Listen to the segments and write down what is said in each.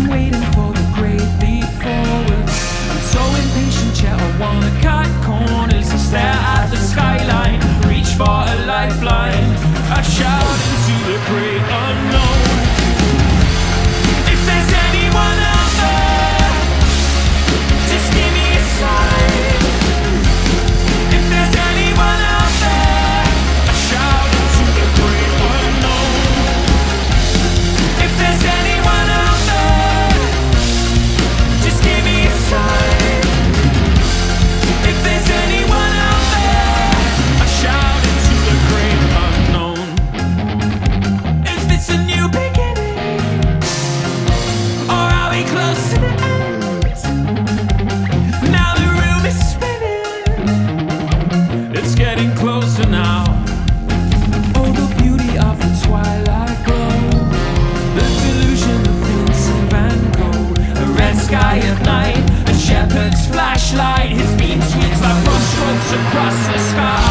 I'm waiting. Across the sky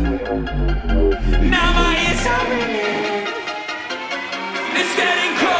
Now my ears are ringing. It's getting crazy.